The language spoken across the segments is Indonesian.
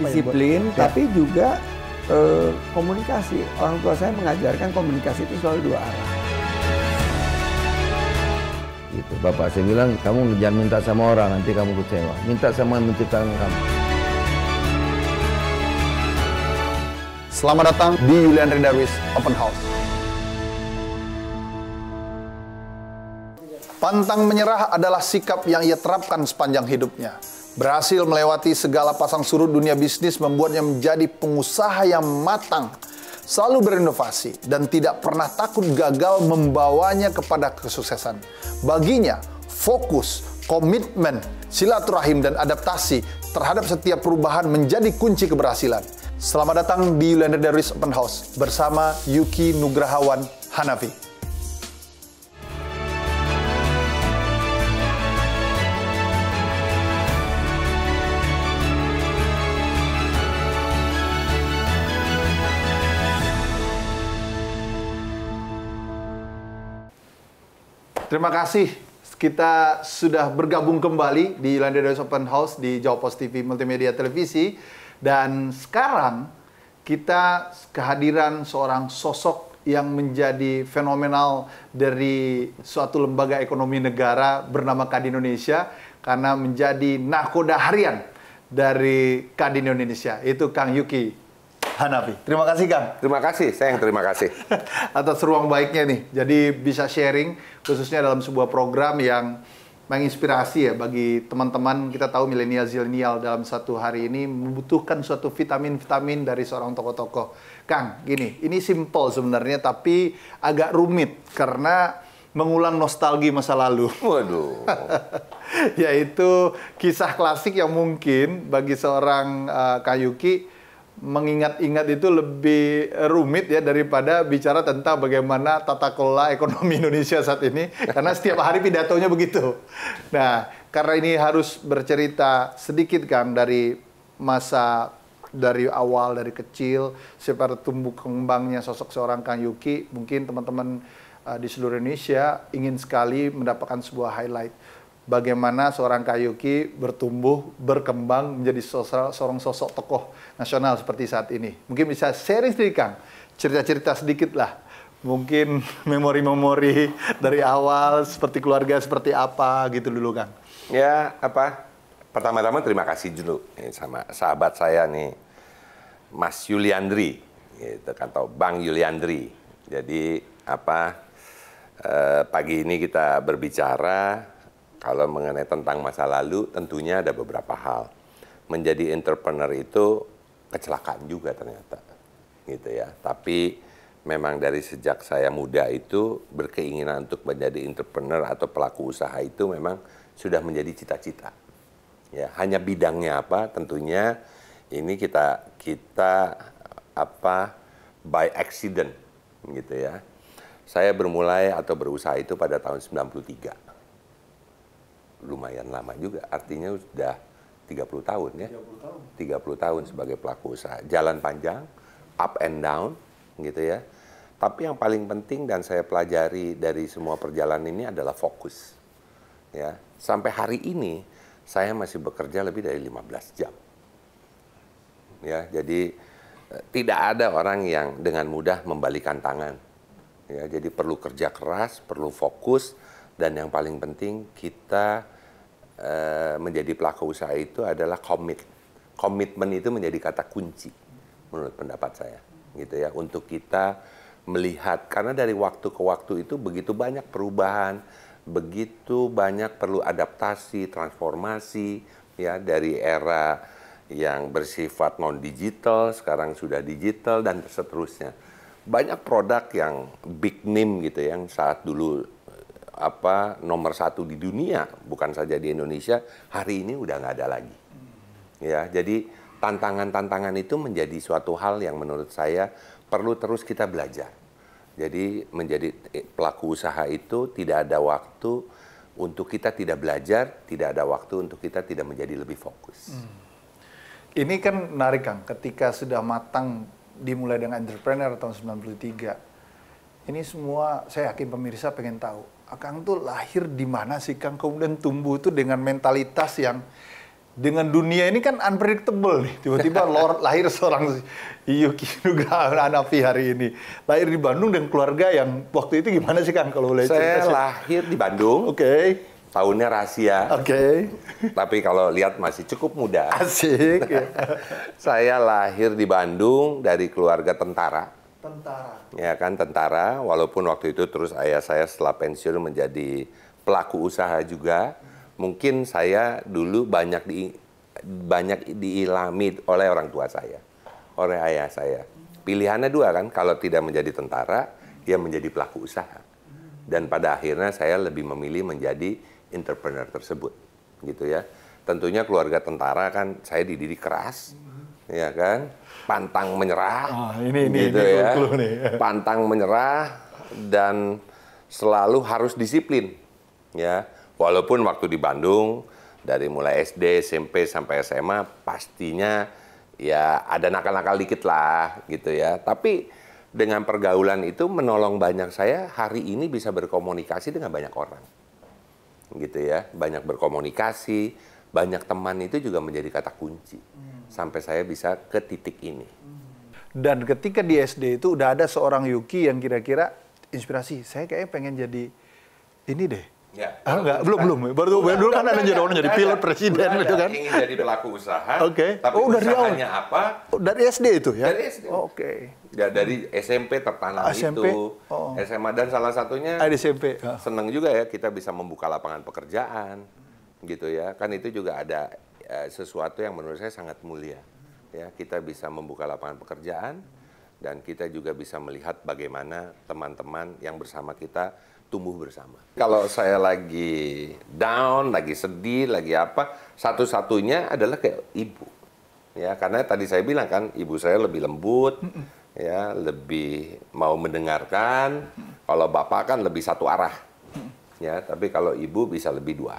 apa disiplin, buat, tapi ya. juga eh, komunikasi. Orang tua saya mengajarkan komunikasi itu selalu dua arah. Gitu. Bapak saya bilang, kamu jangan minta sama orang, nanti kamu kecewa. Minta sama yang menciptakan kamu. Selamat datang di Julian Darwis Open House. Pantang menyerah adalah sikap yang ia terapkan sepanjang hidupnya. Berhasil melewati segala pasang surut dunia bisnis membuatnya menjadi pengusaha yang matang, selalu berinovasi, dan tidak pernah takut gagal membawanya kepada kesuksesan. Baginya, fokus, komitmen, silaturahim, dan adaptasi terhadap setiap perubahan menjadi kunci keberhasilan. Selamat datang di Yulander Darwis Open House bersama Yuki Nugrahawan Hanafi. Terima kasih. Kita sudah bergabung kembali di London Open House di Jawa Post TV Multimedia Televisi. Dan sekarang kita kehadiran seorang sosok yang menjadi fenomenal dari suatu lembaga ekonomi negara bernama Kadin Indonesia karena menjadi nakoda harian dari Kadin Indonesia itu Kang Yuki Hanafi. Terima kasih Kang. Terima kasih, saya yang terima kasih. Atas ruang baiknya nih. Jadi bisa sharing khususnya dalam sebuah program yang menginspirasi ya bagi teman-teman kita tahu milenial zilenial dalam satu hari ini membutuhkan suatu vitamin-vitamin dari seorang tokoh-tokoh. Kang, gini, ini simple sebenarnya tapi agak rumit karena mengulang nostalgia masa lalu. Waduh. Yaitu kisah klasik yang mungkin bagi seorang uh, Kayuki mengingat-ingat itu lebih rumit ya daripada bicara tentang bagaimana tata kelola ekonomi Indonesia saat ini. Karena setiap hari pidatonya begitu. Nah, karena ini harus bercerita sedikit kan dari masa dari awal dari kecil seperti tumbuh kembangnya sosok seorang Kang Yuki, mungkin teman-teman uh, di seluruh Indonesia ingin sekali mendapatkan sebuah highlight bagaimana seorang Kayuki bertumbuh, berkembang menjadi sosok, seorang sosok tokoh nasional seperti saat ini. Mungkin bisa sharing sedikit Kang, cerita-cerita sedikit lah. Mungkin memori-memori dari awal seperti keluarga seperti apa gitu dulu Kang. Ya, apa? Pertama-tama terima kasih dulu sama sahabat saya nih, Mas Yuliandri, gitu kan, atau Bang Yuliandri. Jadi apa? Eh, pagi ini kita berbicara kalau mengenai tentang masa lalu, tentunya ada beberapa hal. Menjadi entrepreneur itu kecelakaan juga ternyata, gitu ya. Tapi memang dari sejak saya muda itu berkeinginan untuk menjadi entrepreneur atau pelaku usaha itu memang sudah menjadi cita-cita. Ya, hanya bidangnya apa? Tentunya ini kita kita apa by accident gitu ya. Saya bermulai atau berusaha itu pada tahun 93 lumayan lama juga. Artinya sudah 30 tahun ya. 30 tahun. 30 tahun sebagai pelaku usaha. Jalan panjang, up and down gitu ya. Tapi yang paling penting dan saya pelajari dari semua perjalanan ini adalah fokus. Ya, sampai hari ini saya masih bekerja lebih dari 15 jam. Ya, jadi eh, tidak ada orang yang dengan mudah membalikan tangan. Ya, jadi perlu kerja keras, perlu fokus, dan yang paling penting kita uh, menjadi pelaku usaha itu adalah komit. Komitmen itu menjadi kata kunci menurut pendapat saya, gitu ya. Untuk kita melihat karena dari waktu ke waktu itu begitu banyak perubahan, begitu banyak perlu adaptasi, transformasi ya dari era yang bersifat non digital sekarang sudah digital dan seterusnya. Banyak produk yang big name gitu yang saat dulu apa nomor satu di dunia, bukan saja di Indonesia, hari ini udah nggak ada lagi. Ya, jadi tantangan-tantangan itu menjadi suatu hal yang menurut saya perlu terus kita belajar. Jadi menjadi eh, pelaku usaha itu tidak ada waktu untuk kita tidak belajar, tidak ada waktu untuk kita tidak menjadi lebih fokus. Hmm. Ini kan menarik Kang, ketika sudah matang dimulai dengan entrepreneur tahun 93. Ini semua saya yakin pemirsa pengen tahu Akang tuh lahir di mana sih Kang? Kemudian tumbuh itu dengan mentalitas yang dengan dunia ini kan unpredictable nih. Tiba-tiba lahir seorang Yuki Nugraha Hanafi hari ini. Lahir di Bandung dengan keluarga yang waktu itu gimana sih kan kalau boleh Saya cerita? lahir di Bandung, Oke, tahunnya rahasia. oke. Tapi kalau lihat masih cukup muda. Asik. ya. Saya lahir di Bandung dari keluarga tentara. Tentara. Ya kan tentara, walaupun waktu itu terus ayah saya setelah pensiun menjadi pelaku usaha juga. Mungkin saya dulu banyak di banyak diilami oleh orang tua saya, oleh ayah saya. Pilihannya dua kan, kalau tidak menjadi tentara, dia menjadi pelaku usaha. Dan pada akhirnya saya lebih memilih menjadi entrepreneur tersebut, gitu ya. Tentunya keluarga tentara kan saya dididik keras, ya kan, pantang menyerah, Ah, ini- ini- gitu ini ya, clue nih. pantang menyerah dan selalu harus disiplin, ya. Walaupun waktu di Bandung dari mulai SD, SMP sampai SMA pastinya ya ada nakal-nakal dikit lah gitu ya. Tapi dengan pergaulan itu menolong banyak saya hari ini bisa berkomunikasi dengan banyak orang. Gitu ya, banyak berkomunikasi, banyak teman itu juga menjadi kata kunci. Sampai saya bisa ke titik ini. Dan ketika di SD itu udah ada seorang Yuki yang kira-kira inspirasi. Saya kayaknya pengen jadi ini deh. Ya. Ah, enggak, belum belum. Baru baru dulu kan ada jadi orang jadi pilot presiden Udah gitu kan. Ingin jadi pelaku usaha. Oke. Tapi Oh, dari awal. usahanya apa? Oh, dari SD itu ya? Dari SD. Oh, Oke. Ya dari SMP tertanam SMP? itu, Oh. SMA dan salah satunya Ah, di SMP. Ah. senang juga ya kita bisa membuka lapangan pekerjaan, gitu ya. Kan itu juga ada sesuatu yang menurut saya sangat mulia. Ya kita bisa membuka lapangan pekerjaan dan kita juga bisa melihat bagaimana teman-teman yang bersama kita tumbuh bersama. Kalau saya lagi down, lagi sedih, lagi apa, satu-satunya adalah kayak ibu ya karena tadi saya bilang kan ibu saya lebih lembut ya lebih mau mendengarkan kalau bapak kan lebih satu arah ya tapi kalau ibu bisa lebih dua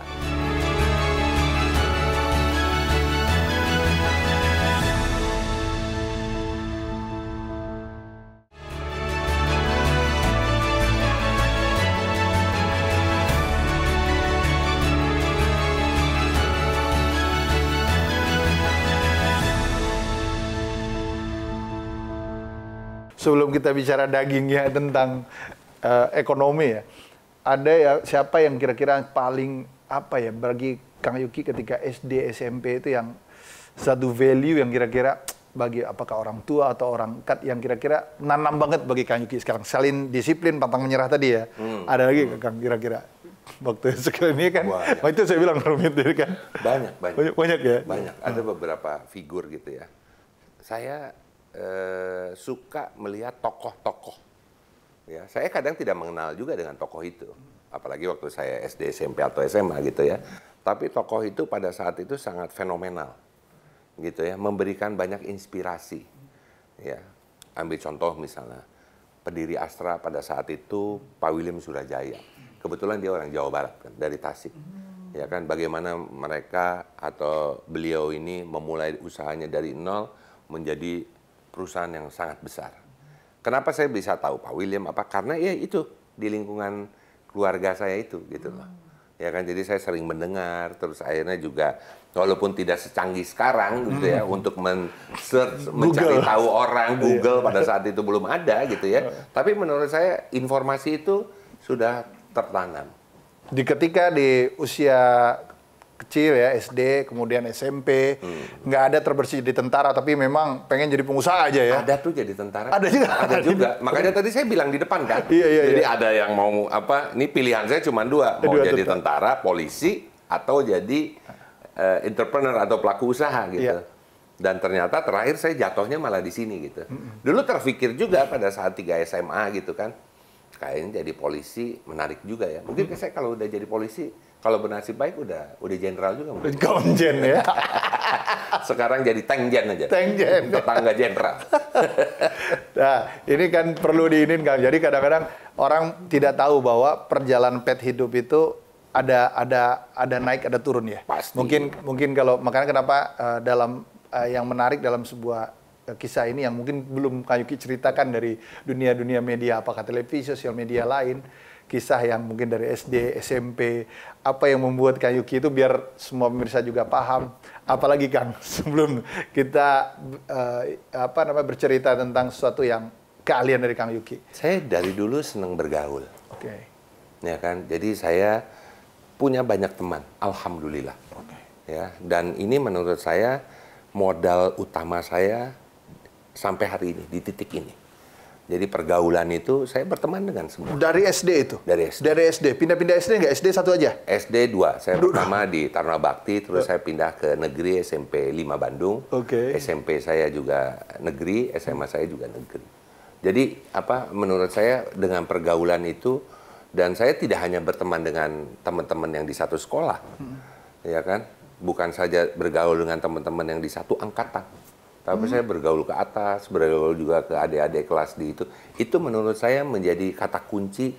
Sebelum kita bicara dagingnya tentang eh, ekonomi ya, ada ya siapa yang kira-kira paling apa ya bagi Kang Yuki ketika SD SMP itu yang satu value yang kira-kira bagi apakah orang tua atau orang kat yang kira-kira nanam banget bagi Kang Yuki sekarang. Selain disiplin pantang menyerah tadi ya. Ada lagi nggak, Kang kira-kira? Waktu sekarang ini kan Banyak. Itu saya bilang rumit ini kan. Banyak banyak. Banyak, banyak ya? Banyak. Ada beberapa figur gitu ya. Saya eh, suka melihat tokoh-tokoh. Ya saya kadang tidak mengenal juga dengan tokoh itu. Apalagi waktu saya SD SMP atau SMA gitu ya. Tapi tokoh itu pada saat itu sangat fenomenal gitu ya. Memberikan banyak inspirasi ya. Ambil contoh misalnya pendiri Astra pada saat itu Pak William Surajaya. Kebetulan dia orang Jawa Barat kan dari Tasik. Ya kan bagaimana mereka atau beliau ini memulai usahanya dari nol menjadi perusahaan yang sangat besar. Kenapa saya bisa tahu Pak William? Apa? Karena ya itu di lingkungan keluarga saya itu gitu loh. Ya kan? Jadi saya sering mendengar terus akhirnya juga walaupun tidak secanggih sekarang gitu ya untuk men search mencari Google. tahu orang Google pada saat itu belum ada gitu ya. Tapi menurut saya informasi itu sudah tertanam. Di ketika di usia kecil ya SD kemudian SMP nggak ada terbersih di tentara tapi memang pengen jadi pengusaha aja ya. Ada tuh jadi tentara. Ada juga. ada juga. makanya tadi saya bilang di depan kan. Iya, iya, jadi iya. ada yang mau apa ini pilihan saya cuma dua. Mau Dua jadi tentara. tentara polisi atau jadi eh, entrepreneur atau pelaku usaha gitu. Iya. dan ternyata terakhir saya jatuhnya malah di sini gitu. Dulu terpikir juga pada saat 3 SMA gitu kan. Kayaknya jadi polisi menarik juga ya. Mungkin saya kalau udah jadi polisi kalau bernasib baik udah udah jenderal juga mungkin. konjen ya sekarang jadi tengjen aja Tengjen. tetangga jenderal nah ini kan perlu diinin kan jadi kadang-kadang orang tidak tahu bahwa perjalanan pet hidup itu ada ada ada naik ada turun ya Pasti. mungkin mungkin kalau makanya kenapa eh, dalam eh, yang menarik dalam sebuah eh, kisah ini yang mungkin belum Kayuki ceritakan dari dunia-dunia media apakah televisi sosial media lain kisah yang mungkin dari SD, SMP, apa yang membuat Kang Yuki itu biar semua pemirsa juga paham. Apalagi Kang, sebelum kita uh, apa namanya bercerita tentang sesuatu yang keahlian dari Kang Yuki. Saya dari dulu senang bergaul. Oke. Okay. Ya kan, jadi saya punya banyak teman, alhamdulillah. Oke. Okay. Ya, dan ini menurut saya modal utama saya sampai hari ini di titik ini. Jadi pergaulan itu saya berteman dengan semua. Dari SD itu? Dari SD. Dari SD. Pindah-pindah SD nggak? SD satu aja? SD dua. Saya Duh. pertama di Taruna Bakti, terus saya pindah ke negeri SMP 5 Bandung. Oke. Okay. SMP saya juga negeri, SMA saya juga negeri. Jadi apa menurut saya dengan pergaulan itu dan saya tidak hanya berteman dengan teman-teman yang di satu sekolah, hmm. ya kan? Bukan saja bergaul dengan teman-teman yang di satu angkatan tapi hmm. saya bergaul ke atas, bergaul juga ke adik-adik kelas di itu. Itu menurut saya menjadi kata kunci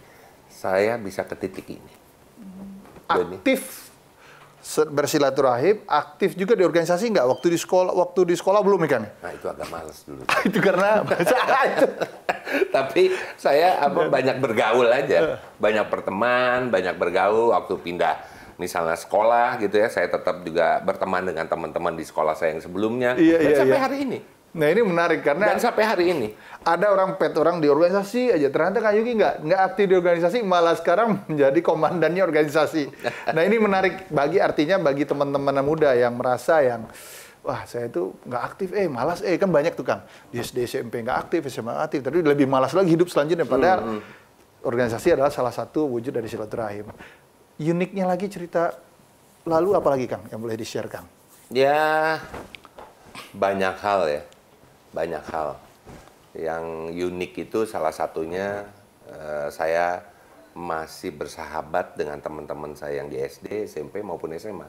saya bisa ke titik ini. Aktif bersilaturahim, aktif juga di organisasi nggak? Waktu di sekolah, waktu di sekolah belum ikan? Nah itu agak males dulu. itu karena itu. Tapi saya apa banyak bergaul aja, banyak berteman, banyak bergaul. Waktu pindah misalnya sekolah gitu ya, saya tetap juga berteman dengan teman-teman di sekolah saya yang sebelumnya. Iya, dan iya, sampai iya. hari ini. Nah ini menarik karena dan sampai hari ini ada orang pet orang di organisasi aja ternyata Kak Yuki nggak nggak aktif di organisasi malah sekarang menjadi komandannya organisasi. nah ini menarik bagi artinya bagi teman-teman muda yang merasa yang wah saya itu nggak aktif eh malas eh kan banyak tuh kan di SD SMP nggak aktif SMA aktif tapi lebih malas lagi hidup selanjutnya padahal hmm, hmm. organisasi adalah salah satu wujud dari silaturahim uniknya lagi cerita lalu apalagi Kang yang boleh di-share Kang? Ya banyak hal ya, banyak hal. Yang unik itu salah satunya uh, saya masih bersahabat dengan teman-teman saya yang di SD, SMP maupun SMA.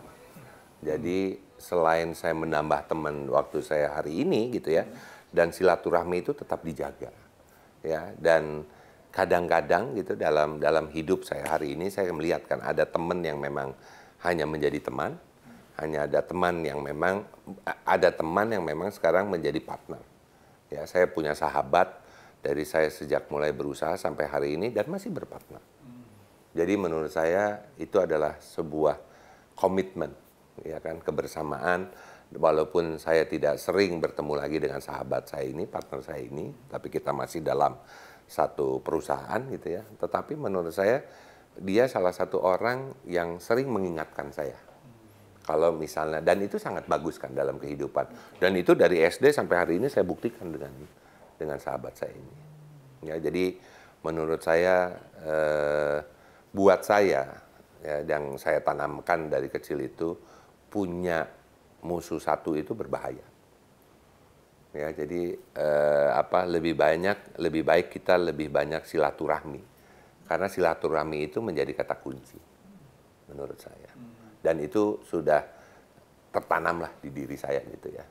Jadi selain saya menambah teman waktu saya hari ini gitu ya, dan silaturahmi itu tetap dijaga, ya dan kadang-kadang gitu dalam dalam hidup saya hari ini saya melihat kan ada teman yang memang hanya menjadi teman, hanya ada teman yang memang ada teman yang memang sekarang menjadi partner. Ya, saya punya sahabat dari saya sejak mulai berusaha sampai hari ini dan masih berpartner. Jadi menurut saya itu adalah sebuah komitmen, ya kan, kebersamaan. Walaupun saya tidak sering bertemu lagi dengan sahabat saya ini, partner saya ini, tapi kita masih dalam satu perusahaan gitu ya. Tetapi menurut saya dia salah satu orang yang sering mengingatkan saya. Kalau misalnya dan itu sangat bagus kan dalam kehidupan. Dan itu dari SD sampai hari ini saya buktikan dengan dengan sahabat saya ini. Ya, jadi menurut saya eh, buat saya ya, yang saya tanamkan dari kecil itu punya musuh satu itu berbahaya ya jadi eh, apa lebih banyak lebih baik kita lebih banyak silaturahmi. Karena silaturahmi itu menjadi kata kunci menurut saya. Dan itu sudah tertanamlah di diri saya gitu ya.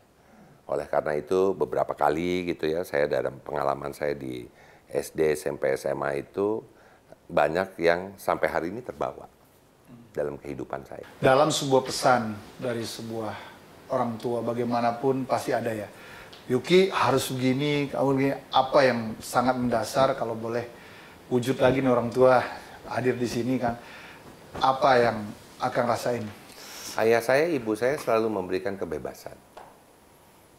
Oleh karena itu beberapa kali gitu ya saya dalam pengalaman saya di SD SMP SMA itu banyak yang sampai hari ini terbawa dalam kehidupan saya. Dalam sebuah pesan dari sebuah orang tua bagaimanapun pasti ada ya Yuki harus begini, kamu begini. Apa yang sangat mendasar kalau boleh wujud lagi nih orang tua hadir di sini kan? Apa yang akan rasain? Ayah saya, ibu saya selalu memberikan kebebasan.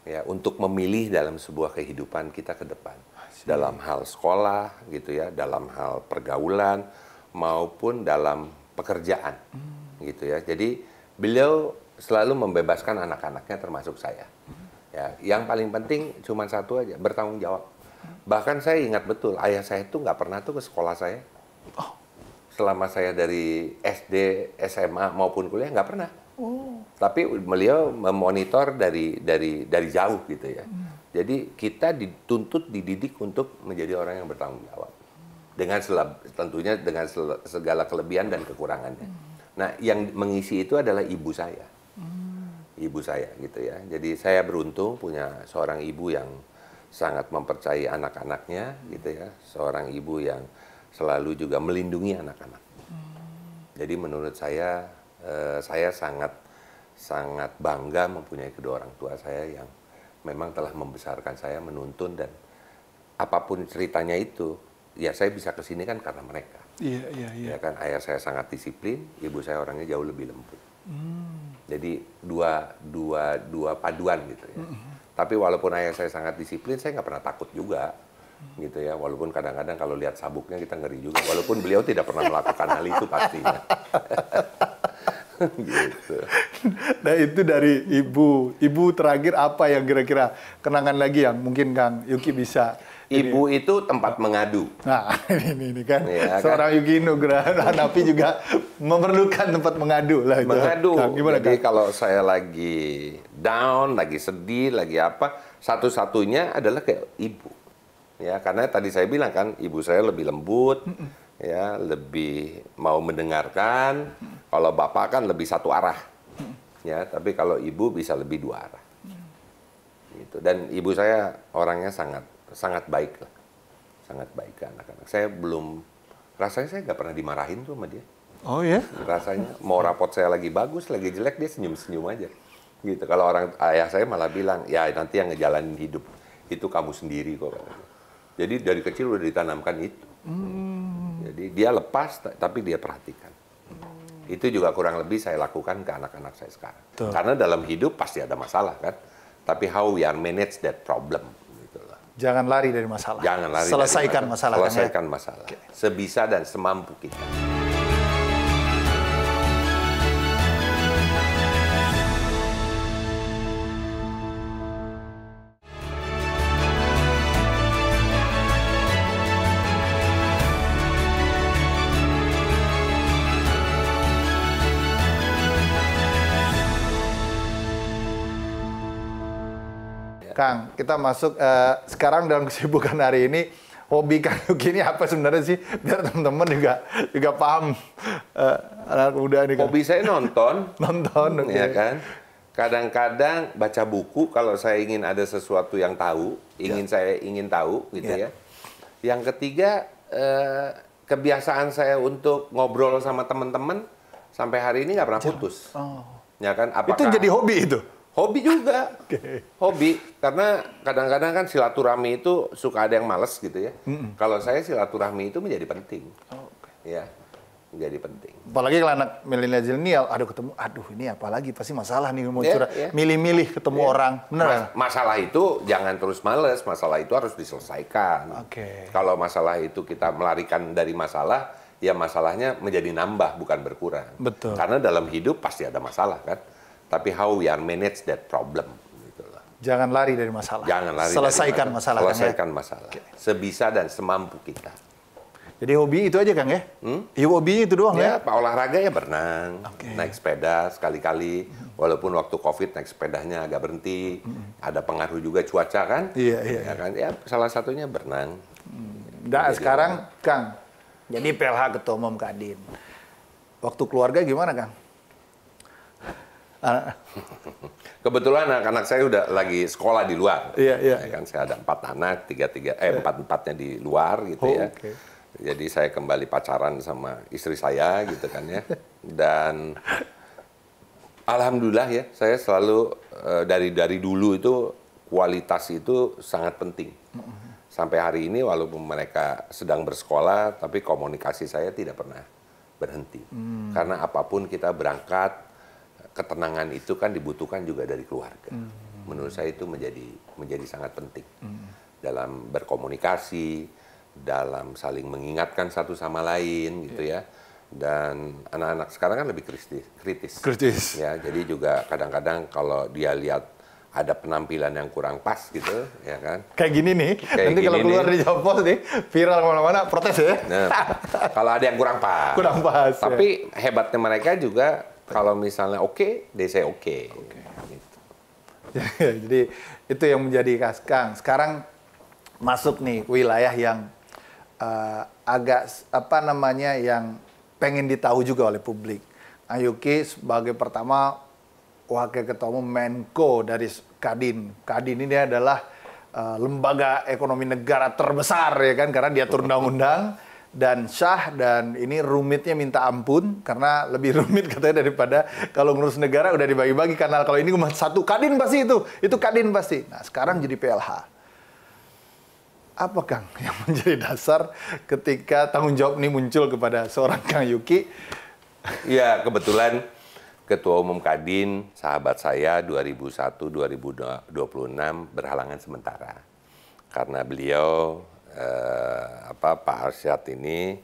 Ya, untuk memilih dalam sebuah kehidupan kita ke depan. Dalam hal sekolah gitu ya, dalam hal pergaulan maupun dalam pekerjaan. Hmm. Gitu ya. Jadi beliau selalu membebaskan anak-anaknya termasuk saya. Hmm Ya, yang paling penting cuma satu aja, bertanggung jawab. Bahkan saya ingat betul, ayah saya itu nggak pernah tuh ke sekolah saya. Oh. Selama saya dari SD, SMA maupun kuliah nggak pernah. Oh. Tapi beliau memonitor dari dari dari jauh gitu ya. Hmm. Jadi kita dituntut dididik untuk menjadi orang yang bertanggung jawab. Dengan selab, tentunya dengan segala kelebihan dan kekurangannya. Hmm. Nah, yang mengisi itu adalah ibu saya ibu saya gitu ya. Jadi saya beruntung punya seorang ibu yang sangat mempercayai anak-anaknya gitu ya, seorang ibu yang selalu juga melindungi anak-anak. Hmm. Jadi menurut saya eh, saya sangat sangat bangga mempunyai kedua orang tua saya yang memang telah membesarkan saya, menuntun dan apa pun ceritanya itu, ya saya bisa ke sini kan karena mereka. Iya, iya, iya. Ya kan ayah saya sangat disiplin, ibu saya orangnya jauh lebih lembut. Jadi dua dua dua paduan gitu ya. Tapi walaupun ayah saya sangat disiplin, saya nggak pernah takut juga gitu ya. Walaupun kadang-kadang kalau lihat sabuknya kita ngeri juga. Walaupun beliau tidak pernah melakukan hal itu pastinya. gitu. Nah itu dari ibu. Ibu terakhir apa yang kira-kira kenangan lagi yang mungkin Kang Yuki bisa Ibu itu tempat mengadu. Nah, ini, ini kan kan? seorang Yuki Nugraha Napi juga memerlukan tempat mengadu lah itu. mengadu. Kang, gimana Jadi Kang? kalau saya lagi down, lagi sedih, lagi apa, satu-satunya adalah ke ibu. Ya, karena tadi saya bilang kan, ibu saya lebih lembut, ya, lebih mau mendengarkan. Kalau bapak kan lebih satu arah. Ya, tapi kalau ibu bisa lebih dua arah. Gitu. Dan ibu saya orangnya sangat sangat baik lah. Sangat baik ke anak-anak. Saya belum rasanya saya nggak pernah dimarahin tuh sama dia Oh ya? rasanya mau rapot saya lagi bagus lagi jelek dia senyum senyum aja gitu kalau orang ayah saya malah bilang ya nanti yang ngejalanin hidup itu kamu sendiri kok jadi dari kecil udah ditanamkan itu jadi dia lepas ta- tapi dia perhatikan itu juga kurang lebih saya lakukan ke anak-anak saya sekarang Betul. karena dalam hidup pasti ada masalah kan tapi how we are manage that problem. Jangan lari dari masalah. jangan lari dari Selesaikan masalah. Kang, ya? selesaikan masalah sebisa dan semampu kita Kang, kita masuk eh, sekarang dalam kesibukan hari ini. Hobi Kang Yuki ini apa sebenarnya sih? Biar teman-teman juga juga paham eh, anak muda ini Kang. hobi saya nonton Nonton, oke. ya kan kadang-kadang baca buku kalau saya ingin ada sesuatu yang tahu ingin saya ingin tahu gitu Ya. ya yang ketiga eh, kebiasaan saya untuk ngobrol sama teman-teman sampai hari ini nggak pernah putus Oh. ya kan apakah Itu jadi hobi itu? Hobi juga Oke. hobi karena kadang-kadang kan silaturahmi itu suka ada yang males gitu ya kalau saya silaturahmi itu menjadi penting ya menjadi penting Apalagi kalau anak milenial, aduh ketemu, aduh ini apalagi pasti masalah nih mau curhat. iya. Milih-milih ketemu orang, bener Mas- masalah itu jangan terus males, masalah itu harus diselesaikan. Oke. Kalau masalah itu kita melarikan dari masalah, ya masalahnya menjadi nambah bukan berkurang. Betul. Karena dalam hidup pasti ada masalah kan. Tapi how we are manage that problem. Gitu loh. Jangan lari dari masalah. Jangan lari dari Selesaikan masalah. Kang, ya? Selesaikan masalah. Sebisa dan semampu kita. Jadi hobi itu aja Kang ya? Iya hobinya itu doang ya? Ya, Pak olahraga ya berenang, Oke. naik sepeda sekali-kali. Walaupun waktu COVID naik sepedanya agak berhenti, ada pengaruh juga cuaca kan? Iya, iya, Ya kan? Ya salah satunya berenang. Nah, sekarang Kang, jadi PLH Ketua Umum Kadin. Waktu keluarga gimana Kang? Kebetulan anak-anak saya udah lagi sekolah di luar. Iya, iya. Ya kan saya ada empat anak, tiga tiga eh empat empatnya di luar gitu Oh, ya. oke. Jadi saya kembali pacaran sama istri saya gitu kan ya. Dan alhamdulillah ya, saya selalu eh, dari dari dulu itu kualitas itu sangat penting. Sampai hari ini walaupun mereka sedang bersekolah, tapi komunikasi saya tidak pernah berhenti. Karena apa pun kita berangkat, ketenangan itu kan dibutuhkan juga dari keluarga. Menurut saya itu menjadi menjadi sangat penting dalam berkomunikasi, dalam saling mengingatkan satu sama lain gitu ya. Dan anak-anak sekarang kan lebih kritis. kritis. Kritis. Ya, jadi juga kadang-kadang kalau dia lihat ada penampilan yang kurang pas gitu, ya kan. Kayak gini nih, Kayak nanti kalau keluar nih. di Jawa Post nih, viral ke mana-mana, protes ya. Nah, kalau ada yang kurang pas. Kurang pas, ya. Tapi hebatnya mereka juga kalau misalnya oke, they say oke. Gitu. Jadi itu yang menjadi Kang. Sekarang masuk nih wilayah yang eh, agak apa namanya yang pengen ditahu juga oleh publik. Ayuki sebagai pertama wakil ketua umum Menko dari Kadin. Kadin ini adalah eh, lembaga ekonomi negara terbesar ya kan karena diatur undang-undang dan syah dan ini rumitnya minta ampun karena lebih rumit katanya daripada kalau ngurus negara udah dibagi-bagi kanal kalau ini cuma satu kadin pasti itu itu kadin pasti nah sekarang jadi PLH apa Kang yang menjadi dasar ketika tanggung jawab ini muncul kepada seorang Kang Yuki? Ya, kebetulan Ketua Umum Kadin, sahabat saya 2001-2026 berhalangan sementara. Karena beliau, eh, apa Pak Arsyad ini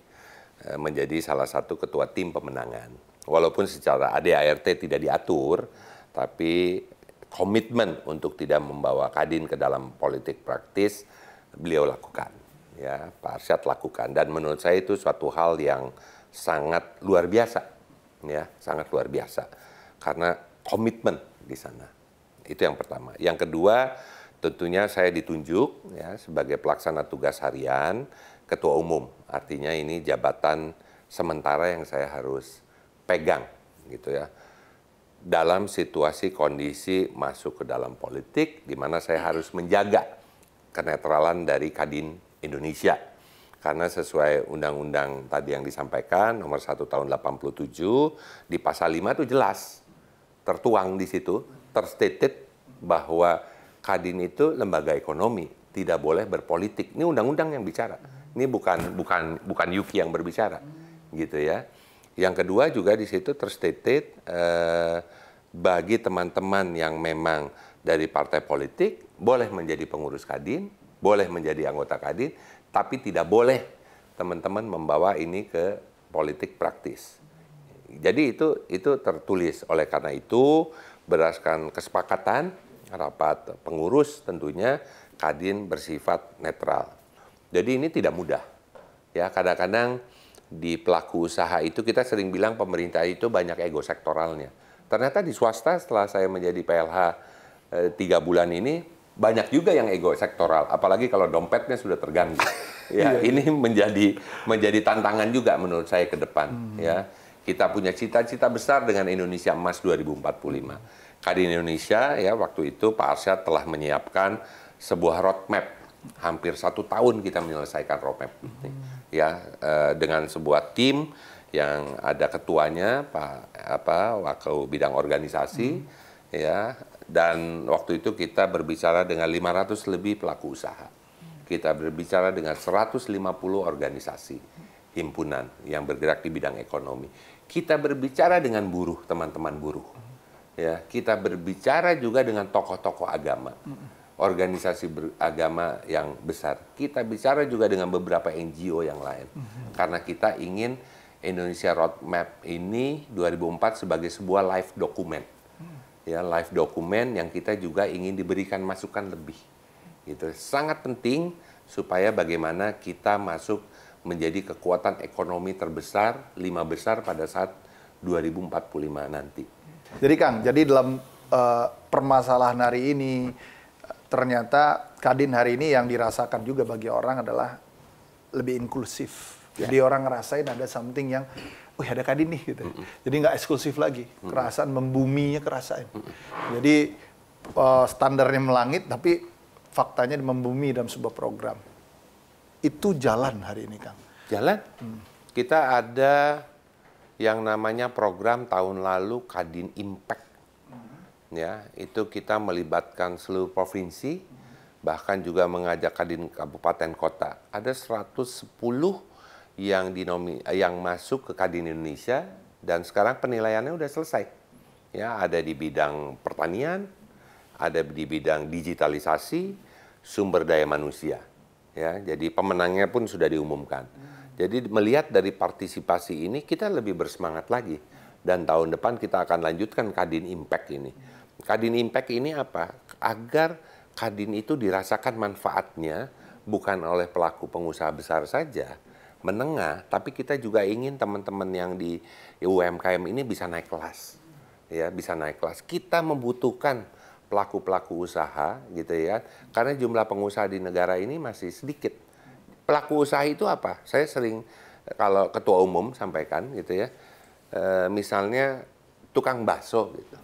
eh, menjadi salah satu ketua tim pemenangan. Walaupun secara ADART tidak diatur, tapi komitmen untuk tidak membawa Kadin ke dalam politik praktis beliau lakukan ya Pak Arsyad lakukan. Dan menurut saya itu suatu hal yang sangat luar biasa ya sangat luar biasa. Karena komitmen di sana. Itu yang pertama. Yang kedua tentunya saya ditunjuk ya sebagai pelaksana tugas harian ketua umum artinya ini jabatan sementara yang saya harus pegang gitu ya dalam situasi kondisi masuk ke dalam politik di mana saya harus menjaga kenetralan dari Kadin Indonesia. Karena sesuai undang-undang tadi yang disampaikan nomor 1 tahun 87 di pasal 5 itu jelas tertuang di situ terstated bahwa Kadin itu lembaga ekonomi, tidak boleh berpolitik. Ini undang-undang yang bicara. Ini bukan bukan bukan Yuki yang berbicara. Gitu ya. Yang kedua juga di situ terstated eh, bagi teman-teman yang memang dari partai politik boleh menjadi pengurus kadin, boleh menjadi anggota kadin, tapi tidak boleh teman-teman membawa ini ke politik praktis. Jadi itu itu tertulis. Oleh karena itu berdasarkan kesepakatan rapat pengurus tentunya kadin bersifat netral. Jadi ini tidak mudah. Ya kadang-kadang di pelaku usaha itu kita sering bilang pemerintah itu banyak ego sektoralnya. Ternyata di swasta setelah saya menjadi PLH eh, tiga bulan ini banyak juga yang ego sektoral, apalagi kalau dompetnya sudah terganggu. ya, iya, ini iya. menjadi menjadi tantangan juga menurut saya ke depan. Hmm. Ya, kita punya cita-cita besar dengan Indonesia Emas 2045. Kadin Indonesia ya waktu itu Pak Arsyad telah menyiapkan sebuah roadmap hampir satu tahun kita menyelesaikan roadmap ya eh, dengan sebuah tim yang ada ketuanya Pak apa wakil bidang organisasi hmm. ya dan waktu itu kita berbicara dengan 500 lebih pelaku usaha. Kita berbicara dengan 150 organisasi himpunan yang bergerak di bidang ekonomi. Kita berbicara dengan buruh, teman-teman buruh. Ya, kita berbicara juga dengan tokoh-tokoh agama. Organisasi agama yang besar. Kita bicara juga dengan beberapa NGO yang lain. Karena kita ingin Indonesia Roadmap ini 2004 sebagai sebuah live document ya live dokumen yang kita juga ingin diberikan masukan lebih. Itu sangat penting supaya bagaimana kita masuk menjadi kekuatan ekonomi terbesar, lima besar pada saat 2045 nanti. Jadi Kang, jadi dalam uh, permasalahan hari ini ternyata Kadin hari ini yang dirasakan juga bagi orang adalah lebih inklusif. Ya. Jadi orang ngerasain ada something yang oh ada kadin nih gitu. Mm -mm. Jadi nggak eksklusif lagi, kerasaan membuminya kerasaan. Mm -mm. Jadi uh, standarnya melangit, tapi faktanya membumi dalam sebuah program. Itu jalan hari ini, Kang. Jalan. Hmm. Kita ada yang namanya program tahun lalu Kadin Impact. Ya, itu kita melibatkan seluruh provinsi, bahkan juga mengajak Kadin kabupaten kota. Ada 110 yang dinomi yang masuk ke Kadin Indonesia dan sekarang penilaiannya sudah selesai. Ya, ada di bidang pertanian, ada di bidang digitalisasi, sumber daya manusia. Ya, jadi pemenangnya pun sudah diumumkan. Jadi melihat dari partisipasi ini kita lebih bersemangat lagi dan tahun depan kita akan lanjutkan Kadin Impact ini. Kadin Impact ini apa? Agar Kadin itu dirasakan manfaatnya bukan oleh pelaku pengusaha besar saja, menengah, tapi kita juga ingin teman-teman yang di UMKM ini bisa naik kelas. Ya, bisa naik kelas. Kita membutuhkan pelaku-pelaku usaha gitu ya. Karena jumlah pengusaha di negara ini masih sedikit. Pelaku usaha itu apa? Saya sering kalau ketua umum sampaikan gitu ya. E, misalnya tukang bakso gitu.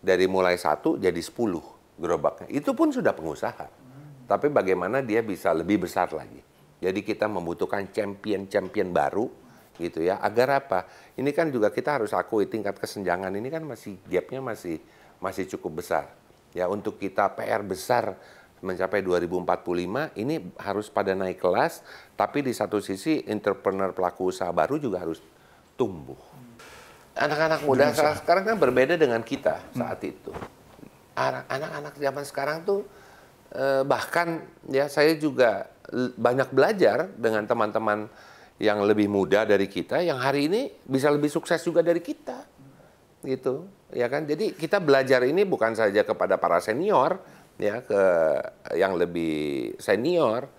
Dari mulai satu jadi sepuluh gerobaknya. Itu pun sudah pengusaha. Tapi bagaimana dia bisa lebih besar lagi. Jadi kita membutuhkan champion-champion baru gitu ya. Agar apa? Ini kan juga kita harus akui tingkat kesenjangan ini kan masih gapnya masih masih cukup besar. Ya untuk kita PR besar mencapai 2045 ini harus pada naik kelas, tapi di satu sisi entrepreneur pelaku usaha baru juga harus tumbuh. Anak-anak muda sekarang kan berbeda dengan kita saat itu. Anak-anak zaman sekarang tuh eh, bahkan ya saya juga banyak belajar dengan teman-teman yang lebih muda dari kita yang hari ini bisa lebih sukses juga dari kita gitu ya kan jadi kita belajar ini bukan saja kepada para senior ya ke yang lebih senior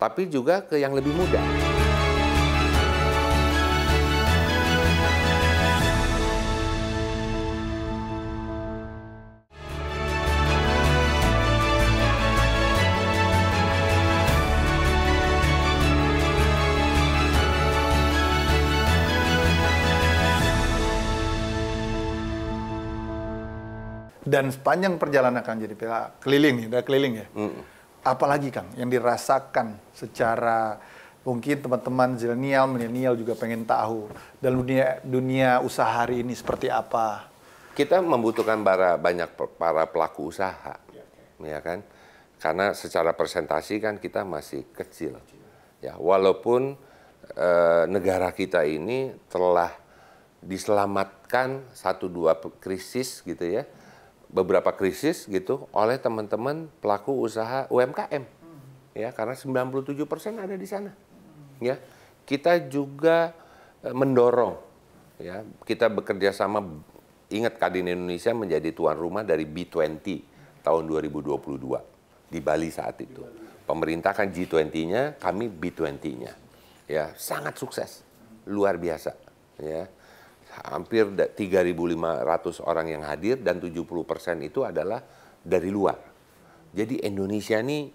tapi juga ke yang lebih muda. Dan sepanjang perjalanan akan jadi pihak keliling, udah keliling ya. Mm. Apalagi Kang yang dirasakan secara mungkin teman-teman zilenial, milenial juga pengen tahu dalam dunia dunia usaha hari ini seperti apa. Kita membutuhkan para banyak para pelaku usaha, ya, ya kan? Karena secara presentasi kan kita masih kecil, ya. Walaupun e, negara kita ini telah diselamatkan satu dua krisis gitu ya beberapa krisis gitu oleh teman-teman pelaku usaha UMKM. Ya, karena 97% ada di sana. Ya. Kita juga eh, mendorong ya, kita bekerja sama ingat Kadin Indonesia menjadi tuan rumah dari B20 tahun 2022 di Bali saat itu. Pemerintah kan G20-nya, kami B20-nya. Ya, sangat sukses. Luar biasa, ya hampir 3.500 orang yang hadir dan 70% itu adalah dari luar. Jadi Indonesia ini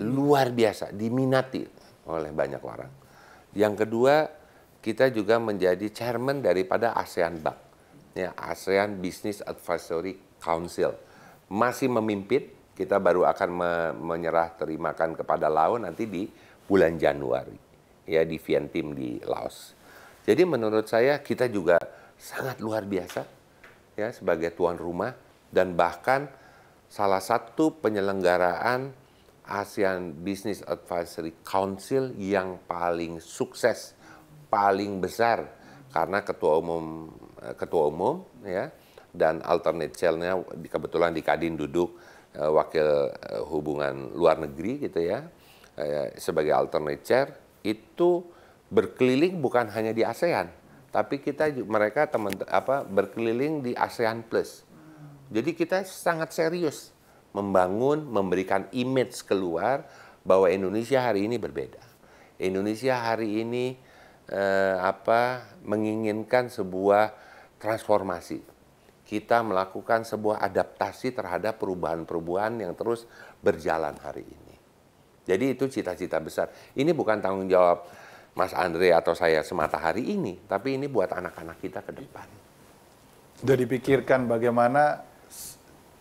luar biasa, diminati oleh banyak orang. Yang kedua, kita juga menjadi chairman daripada ASEAN Bank, ya ASEAN Business Advisory Council. Masih memimpin, kita baru akan me menyerah terimakan kepada Laos nanti di bulan Januari, ya di Vietnam di Laos. Jadi menurut saya kita juga sangat luar biasa ya sebagai tuan rumah dan bahkan salah satu penyelenggaraan ASEAN Business Advisory Council yang paling sukses, paling besar karena ketua umum eh, ketua umum ya dan alternate chairnya kebetulan di Kadin duduk uh, wakil uh, hubungan luar negeri gitu ya sebagai alternate chair itu berkeliling bukan hanya di ASEAN, tapi kita mereka teman apa berkeliling di ASEAN Plus. Jadi kita sangat serius membangun, memberikan image keluar bahwa Indonesia hari ini berbeda. Indonesia hari ini eh, apa menginginkan sebuah transformasi. Kita melakukan sebuah adaptasi terhadap perubahan-perubahan yang terus berjalan hari ini. Jadi itu cita-cita besar. Ini bukan tanggung jawab Mas Andre atau saya semata hari ini, tapi ini buat anak-anak kita ke depan. Sudah dipikirkan bagaimana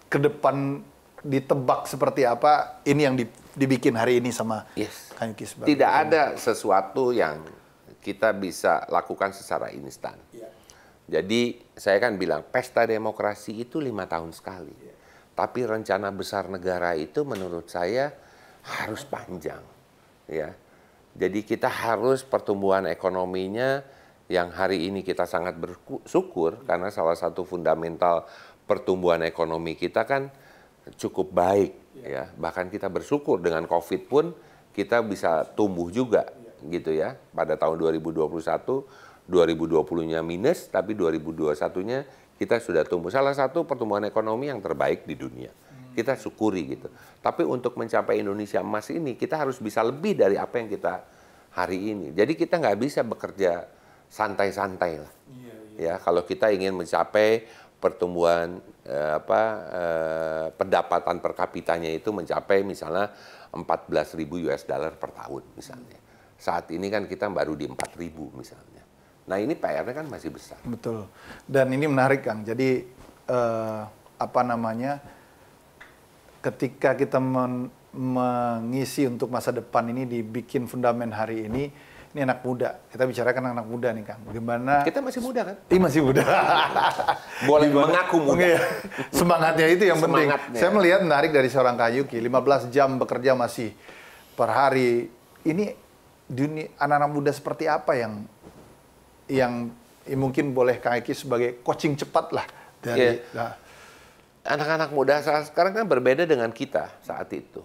ke depan ditebak seperti apa, ini yang dibikin hari ini sama yes. Kanyuki Tidak ada sesuatu yang kita bisa lakukan secara instan. Ya. Jadi saya kan bilang pesta demokrasi itu lima tahun sekali. Ya. Tapi rencana besar negara itu menurut saya harus panjang. Ya jadi kita harus pertumbuhan ekonominya yang hari ini kita sangat bersyukur karena salah satu fundamental pertumbuhan ekonomi kita kan cukup baik ya. Bahkan kita bersyukur dengan Covid pun kita bisa tumbuh juga gitu ya. Pada tahun 2021 2020-nya minus tapi 2021-nya kita sudah tumbuh. Salah satu pertumbuhan ekonomi yang terbaik di dunia. Kita syukuri gitu. Tapi untuk mencapai Indonesia emas ini kita harus bisa lebih dari apa yang kita hari ini. Jadi kita nggak bisa bekerja santai-santai lah. Iya, iya. Ya kalau kita ingin mencapai pertumbuhan eh, apa eh, pendapatan per kapitanya itu mencapai misalnya 14.000 US dollar per tahun misalnya. Saat ini kan kita baru di 4.000 misalnya. Nah ini PR-nya kan masih besar. Betul. Dan ini menarik Kang. Jadi eh, apa namanya? Ketika kita men, mengisi untuk masa depan ini dibikin fundamen hari ini ini anak muda. Kita bicarakan anak muda nih Kang. Bagaimana? Kita masih muda kan? Ih masih muda. Boleh mengaku muda. Iya. Semangatnya itu yang penting. Semangatnya. Saya melihat menarik dari seorang Kayuki, 15 jam bekerja masih per hari. Ini dunia anak-anak muda seperti apa yang yang ya mungkin boleh Kayuki sebagai coaching cepat lah dari Iya. nah, Anak-anak muda saat sekarang kan berbeda dengan kita saat itu.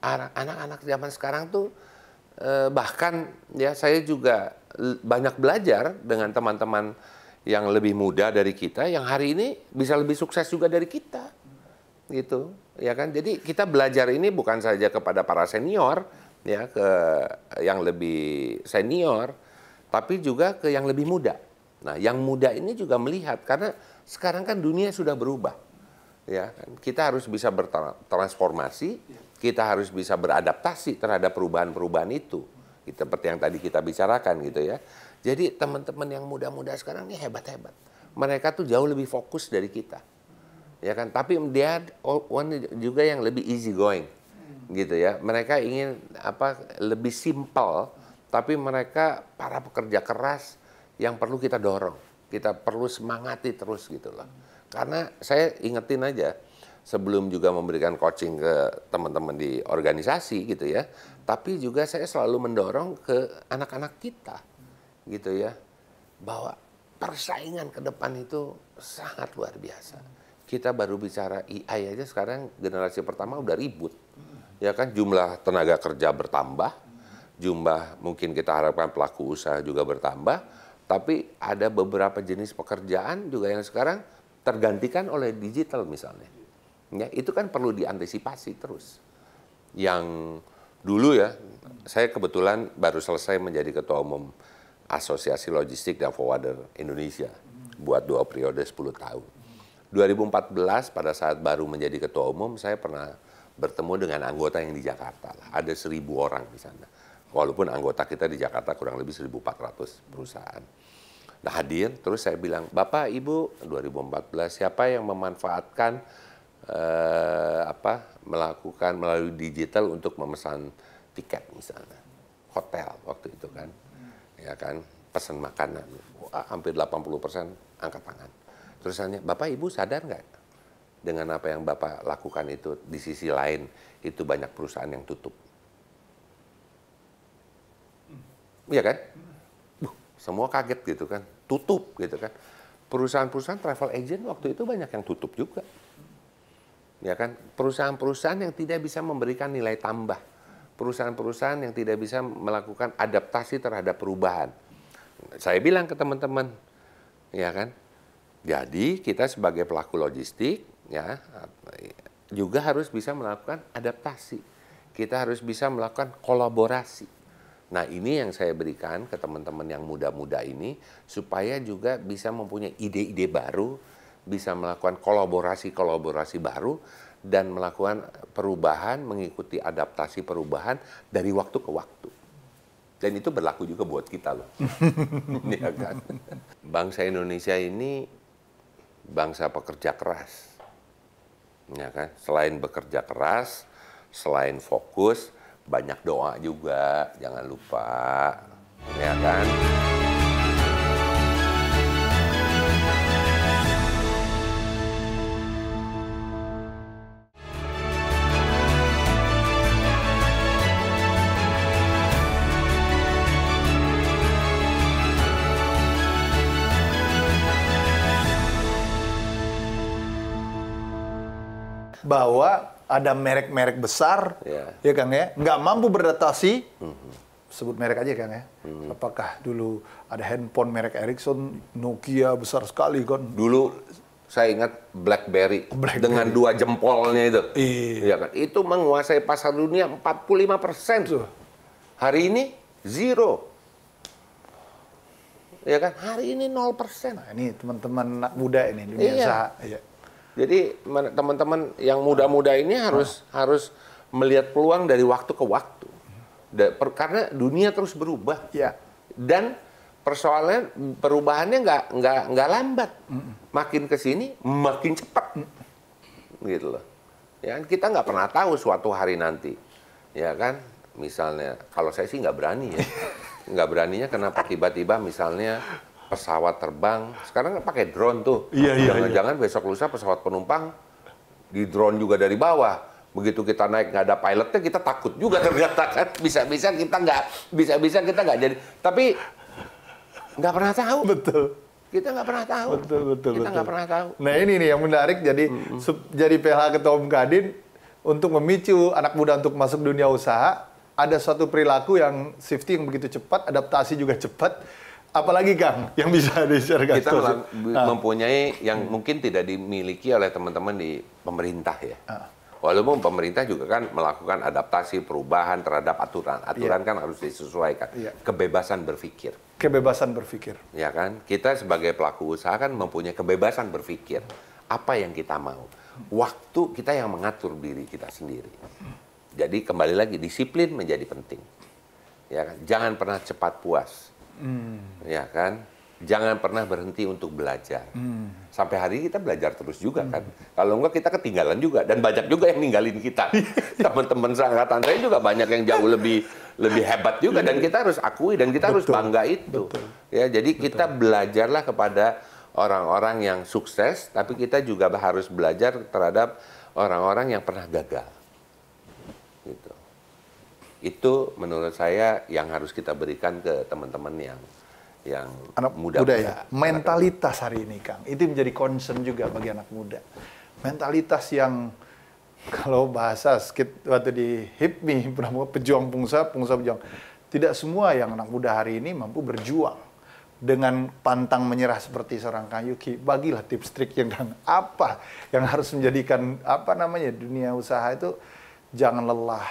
Anak- Anak-anak zaman sekarang tuh eh, bahkan ya saya juga banyak belajar dengan teman-teman yang lebih muda dari kita yang hari ini bisa lebih sukses juga dari kita. Gitu. Ya kan? Jadi kita belajar ini bukan saja kepada para senior ya ke yang lebih senior tapi juga ke yang lebih muda. Nah, yang muda ini juga melihat karena sekarang kan dunia sudah berubah. Ya, kan? kita harus bisa bertransformasi, kita harus bisa beradaptasi terhadap perubahan-perubahan itu. Seperti yang tadi kita bicarakan gitu ya. Jadi teman-teman yang muda-muda sekarang ini hebat-hebat. Mereka tuh jauh lebih fokus dari kita. Ya kan, tapi dia one juga yang lebih easy going. Gitu ya. Mereka ingin apa lebih simpel, tapi mereka para pekerja keras yang perlu kita dorong. Kita perlu semangati terus gitu loh. Karena saya ingetin aja sebelum juga memberikan coaching ke teman-teman di organisasi gitu ya. Tapi juga saya selalu mendorong ke anak-anak kita gitu ya. Bahwa persaingan ke depan itu sangat luar biasa. Kita baru bicara AI aja sekarang generasi pertama udah ribut. Ya kan jumlah tenaga kerja bertambah, jumlah mungkin kita harapkan pelaku usaha juga bertambah, tapi ada beberapa jenis pekerjaan juga yang sekarang tergantikan oleh digital misalnya. Ya, itu kan perlu diantisipasi terus. Yang dulu ya, saya kebetulan baru selesai menjadi ketua umum Asosiasi Logistik dan Forwarder Indonesia buat dua periode 10 tahun. 2014 pada saat baru menjadi ketua umum saya pernah bertemu dengan anggota yang di Jakarta lah. Ada seribu orang di sana. Walaupun anggota kita di Jakarta kurang lebih 1.400 perusahaan. Nah hadir, terus saya bilang, Bapak, Ibu, 2014 siapa yang memanfaatkan eh, apa melakukan melalui digital untuk memesan tiket misalnya, hotel waktu itu kan, ya kan, pesan makanan, Wah, hampir 80 persen angkat tangan. Terus tanya, Bapak Ibu sadar nggak dengan apa yang Bapak lakukan itu di sisi lain itu banyak perusahaan yang tutup. Iya kan? Semua kaget gitu kan, tutup gitu kan. Perusahaan-perusahaan travel agent waktu itu banyak yang tutup juga. Ya kan? Perusahaan-perusahaan yang tidak bisa memberikan nilai tambah. Perusahaan-perusahaan yang tidak bisa melakukan adaptasi terhadap perubahan. Saya bilang ke teman-teman, ya kan? Jadi kita sebagai pelaku logistik ya juga harus bisa melakukan adaptasi. Kita harus bisa melakukan kolaborasi. Nah, ini yang saya berikan ke teman-teman yang muda-muda ini supaya juga bisa mempunyai ide-ide baru, bisa melakukan kolaborasi-kolaborasi baru dan melakukan perubahan mengikuti adaptasi perubahan dari waktu ke waktu. Dan itu berlaku juga buat kita loh. ya kan? Bangsa Indonesia ini bangsa pekerja keras. Ya kan? Selain bekerja keras, selain fokus, banyak doa juga, jangan lupa. Ya kan? bahwa ada merek-merek besar, Ya. ya Kang ya, nggak mampu beradaptasi. Sebut merek aja Kang ya. Apakah dulu ada handphone merek Ericsson, Nokia besar sekali kan? Dulu saya ingat BlackBerry, BlackBerry. dengan dua jempolnya itu. Iya. Iya kan? Itu menguasai pasar dunia 45 persen. Hari ini zero. Ya kan? Hari ini 0 persen. Nah, ini teman-teman anak muda ini dunia Iya. usaha. Iya. Jadi teman-teman yang muda-muda ini harus harus melihat peluang dari waktu ke waktu. Da- per- karena dunia terus berubah. Iya. Dan persoalannya perubahannya nggak nggak nggak lambat. Makin ke sini makin cepat. Gitu loh. Ya kan? kita nggak pernah tahu suatu hari nanti. Ya kan? Misalnya kalau saya sih nggak berani ya. nggak beraninya kenapa tiba-tiba misalnya pesawat terbang sekarang kan pakai drone tuh. Iya, iya, Jangan-jangan besok lusa pesawat penumpang di drone juga dari bawah. Begitu kita naik nggak ada pilotnya kita takut juga ternyata kan. Bisa-bisa kita nggak bisa-bisa kita nggak jadi. Tapi nggak pernah tahu. Betul. Kita nggak pernah tahu. Betul, betul, Kita nggak pernah tahu. Nah ini nih yang menarik jadi sub- jadi PH Ketua Umum Kadin untuk memicu anak muda untuk masuk dunia usaha ada suatu perilaku yang shifting yang begitu cepat, adaptasi juga cepat. Apalagi Kang yang bisa di-share Kita melang- Ah. mempunyai yang mungkin tidak dimiliki oleh teman-teman di pemerintah ya. Ah. Walaupun pemerintah juga kan melakukan adaptasi perubahan terhadap aturan. Aturan kan harus disesuaikan. Iya. Kebebasan berpikir. kebebasan berpikir. ya kan? Kita sebagai pelaku usaha kan mempunyai kebebasan berpikir apa yang kita mau. Waktu kita yang mengatur diri kita sendiri. Jadi kembali lagi disiplin menjadi penting. Ya kan? Jangan pernah cepat puas. Ya kan? Jangan pernah berhenti untuk belajar. Sampai hari ini kita belajar terus juga kan. Kalau enggak kita ketinggalan juga dan banyak juga yang ninggalin kita. Teman-teman seangkatan saya juga banyak yang jauh lebih lebih hebat juga dan kita harus akui dan kita harus Betul. bangga itu. Ya, jadi kita belajarlah kepada orang-orang yang sukses, tapi kita juga harus belajar terhadap orang-orang yang pernah gagal. Itu menurut saya yang harus kita berikan ke teman-teman yang yang anak muda, muda, ya. Mentalitas hari ini, Kang. Itu menjadi concern juga bagi anak muda. Mentalitas yang kalau bahasa skit waktu di HIPMI pernah mau pejuang pengusaha, pengusaha pejuang. Tidak semua yang anak muda hari ini mampu berjuang dengan pantang menyerah seperti seorang Kang Yuki. Bagilah tips trik yang Kang apa yang harus menjadikan apa namanya dunia usaha itu jangan lelah,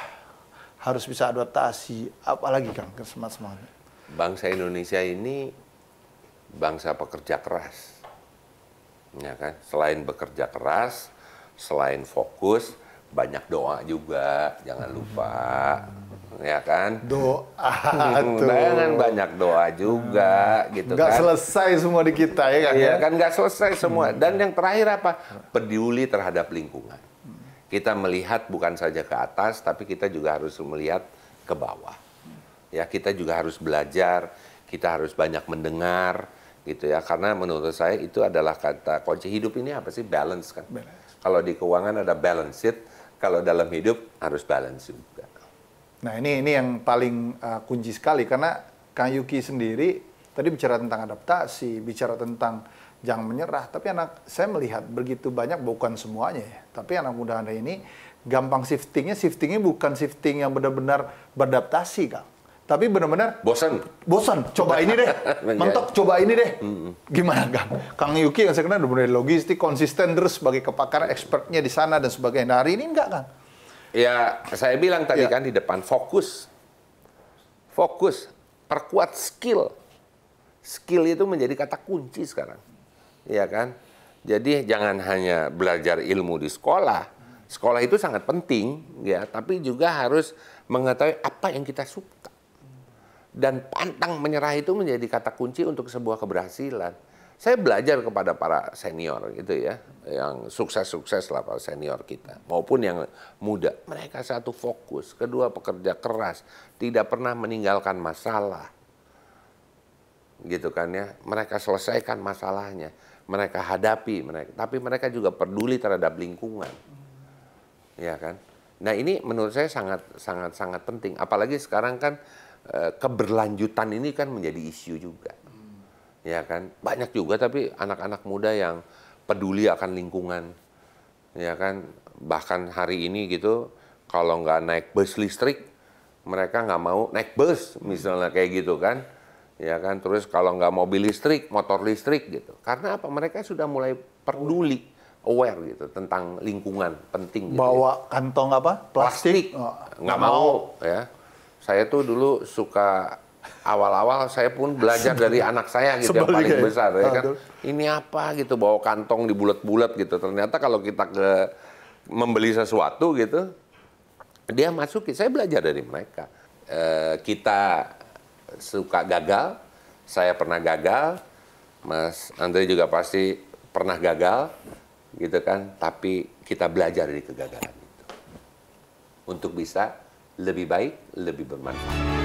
harus bisa adaptasi, apalagi Kang semangat semangat. bangsa Indonesia ini bangsa pekerja keras. Ya kan? Selain bekerja keras, selain fokus, banyak doa juga, jangan lupa. Ya kan? Doa tuh. Jangan banyak doa juga gitu Nggak kan. selesai semua di kita ya Iya ya. kan nggak selesai semua. Dan yang terakhir apa? Peduli terhadap lingkungan. Kita melihat bukan saja ke atas, tapi kita juga harus melihat ke bawah. Ya kita juga harus belajar, kita harus banyak mendengar, gitu ya. Karena menurut saya itu adalah kata kunci hidup ini apa sih balance kan? Kalau di keuangan ada balance sheet, kalau dalam hidup harus balance juga. Nah ini ini yang paling uh, kunci sekali karena Kang Yuki sendiri tadi bicara tentang adaptasi, bicara tentang jangan menyerah. Tapi anak saya melihat begitu banyak bukan semuanya ya. Tapi anak muda anda ini gampang shiftingnya, shiftingnya bukan shifting yang benar-benar beradaptasi Kang. Tapi benar-benar Bosan? bosan coba ini deh mentok coba ini deh gimana kang kang Yuki yang saya kenal dari logistik konsisten terus sebagai kepakaran expertnya di sana dan sebagainya nah, hari ini enggak kang Ya, saya bilang tadi Ya. kan di depan fokus. Fokus, perkuat skill. Skill itu menjadi kata kunci sekarang. Iya kan? Jadi jangan hanya belajar ilmu di sekolah. Sekolah itu sangat penting ya, tapi juga harus mengetahui apa yang kita suka. Dan pantang menyerah itu menjadi kata kunci untuk sebuah keberhasilan. Saya belajar kepada para senior gitu ya, yang sukses-sukses lah para senior kita, maupun yang muda. Mereka satu fokus, kedua pekerja keras, tidak pernah meninggalkan masalah. Gitu kan ya, mereka selesaikan masalahnya, mereka hadapi, mereka, tapi mereka juga peduli terhadap lingkungan. Ya kan? Nah, ini menurut saya sangat sangat sangat penting, apalagi sekarang kan eh, keberlanjutan ini kan menjadi isu juga. Ya kan? Banyak juga tapi anak-anak muda yang peduli akan lingkungan. Ya kan? Bahkan hari ini gitu kalau nggak naik bus listrik mereka nggak mau naik bus misalnya kayak gitu kan ya kan? Terus kalau nggak mobil listrik motor listrik gitu. Karena apa? Mereka sudah mulai peduli aware gitu tentang lingkungan penting gitu ya. bawa kantong apa? Plastik, plastik. Oh, nggak mau. ya. Saya tuh dulu suka awal-awal saya pun belajar dari anak saya gitu yang paling ya? besar ya kan? Ini apa gitu? Bawa kantong di bulat-bulat gitu. Ternyata kalau kita ke membeli sesuatu gitu dia masukin. Saya belajar dari mereka. Eh, kita suka gagal saya pernah gagal Mas Andre juga pasti pernah gagal gitu kan. Tapi kita belajar dari kegagalan itu. Untuk bisa lebih baik lebih bermanfaat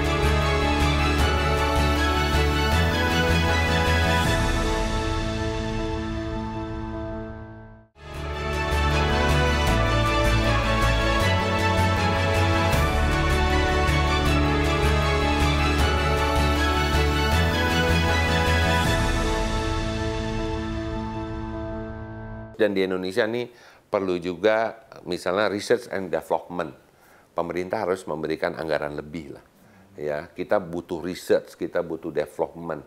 Dan di Indonesia nih perlu juga misalnya research and development. Pemerintah harus memberikan anggaran lebih lah. Ya, kita butuh research, kita butuh development.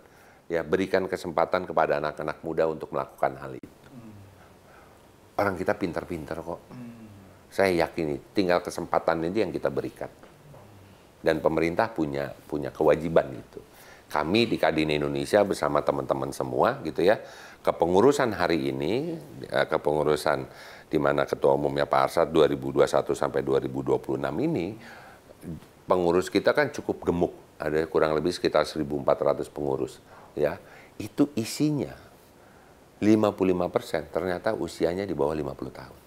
Ya, berikan kesempatan kepada anak-anak muda untuk melakukan hal itu. Orang kita pintar-pintar kok. Saya yakin tinggal kesempatan ini yang kita berikan. Dan pemerintah punya punya kewajiban itu. Kami di Kadin Indonesia bersama teman-teman semua gitu ya, kepengurusan hari ini, eh, kepengurusan di mana ketua umumnya Pak Arsad 2021 sampai 2026 ini, pengurus kita kan cukup gemuk, ada kurang lebih sekitar 1.400 pengurus, ya. Itu isinya 55 persen ternyata usianya di bawah 50 tahun.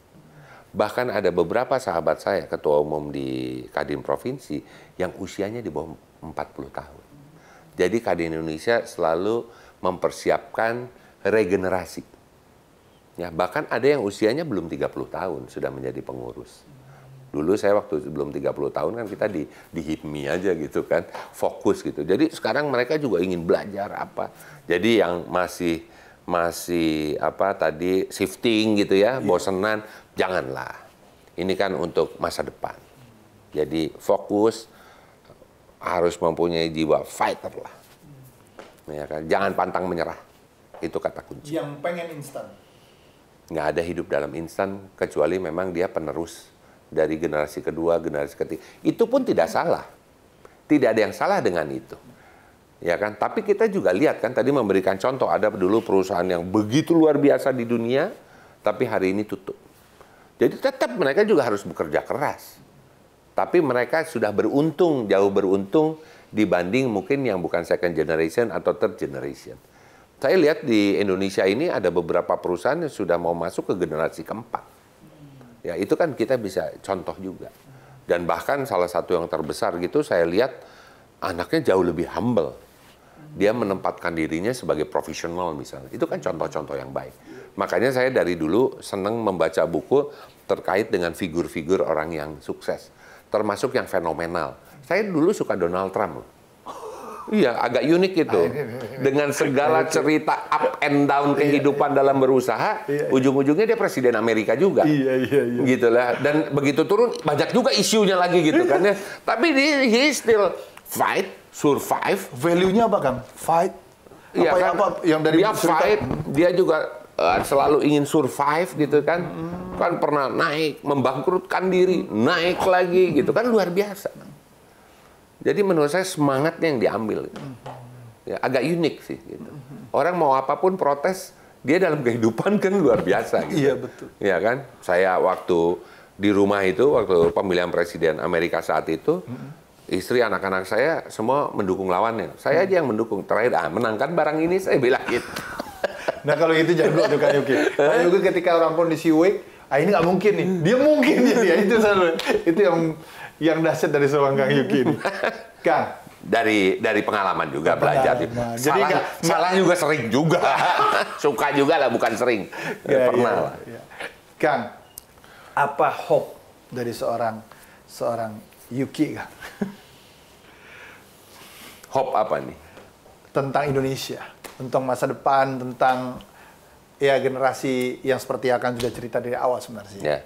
Bahkan ada beberapa sahabat saya, ketua umum di Kadin Provinsi, yang usianya di bawah 40 tahun. Jadi Kadin Indonesia selalu mempersiapkan regenerasi. Ya, bahkan ada yang usianya belum 30 tahun sudah menjadi pengurus. Dulu saya waktu belum 30 tahun kan kita di di HIPMI aja gitu kan, fokus gitu. Jadi sekarang mereka juga ingin belajar apa. Jadi yang masih masih apa tadi shifting gitu ya, yeah. bosenan, janganlah. Ini kan untuk masa depan. Jadi fokus harus mempunyai jiwa fighter lah. Ya kan? Jangan pantang menyerah. Itu kata kunci. Yang pengen instan. Nggak ada hidup dalam instan, kecuali memang dia penerus dari generasi kedua, generasi ketiga. Itu pun tidak salah. Tidak ada yang salah dengan itu. Ya kan? Tapi kita juga lihat kan tadi memberikan contoh ada dulu perusahaan yang begitu luar biasa di dunia tapi hari ini tutup. Jadi tetap mereka juga harus bekerja keras. Tapi mereka sudah beruntung, jauh beruntung dibanding mungkin yang bukan second generation atau third generation. Saya lihat di Indonesia ini ada beberapa perusahaan yang sudah mau masuk ke generasi keempat. Ya, itu kan kita bisa contoh juga. Dan bahkan salah satu yang terbesar gitu saya lihat anaknya jauh lebih humble. Dia menempatkan dirinya sebagai profesional misalnya. Itu kan contoh-contoh yang baik. Makanya saya dari dulu senang membaca buku terkait dengan figur-figur orang yang sukses. Termasuk yang fenomenal. Saya dulu suka Donald Trump. Iya, agak unik itu. Dengan segala cerita up and down kehidupan dalam berusaha, iya, iya. ujung-ujungnya dia presiden Amerika juga. Iya, iya, iya. Gitu lah. Dan begitu turun, banyak juga isunya lagi gitu kan ya. Tapi dia he still fight, survive. Value-nya apa kan? Fight. Iya, apa, kan? apa yang dari dia fight, dia juga uh, selalu ingin survive gitu kan. Hmm. Kan pernah naik, membangkrutkan diri, naik lagi gitu kan luar biasa. Jadi menurut saya semangatnya yang diambil. Ya, agak unik sih. Gitu. Orang mau apa pun protes, dia dalam kehidupan kan luar biasa. Gitu. Iya betul. Iya kan? Saya waktu di rumah itu, waktu pemilihan presiden Amerika saat itu, istri anak-anak saya semua mendukung lawannya. Saya aja yang mendukung. Terakhir, ah menangkan barang ini saya bilang gitu. nah kalau itu jago tuh Kak Yuki. Kak Yuki ketika orang kondisi weak, ah ini nggak mungkin nih. Dia mungkin jadi ya itu selalu. Itu yang yang dahsyat dari seorang Kang Yukin. Kang, dari dari pengalaman juga belajar. Pengalaman. Jadi salah, gak, salah juga sering juga. Suka juga lah bukan sering. Ya, Pernah ya, lah. Ya. Kang, apa hope dari seorang seorang Yuki Kang? hope apa nih? Tentang Indonesia, tentang masa depan, tentang ya generasi yang seperti akan sudah cerita dari awal sebenarnya. Ya.